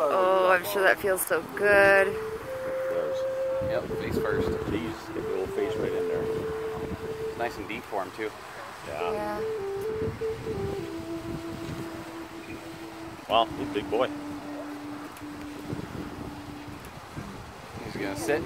Oh, I'm sure that feels so good. Yep, face first. these, get the little face right in there. It's Nice and deep for him too. Yeah. Yeah. Well, he's a big boy. He's gonna sit.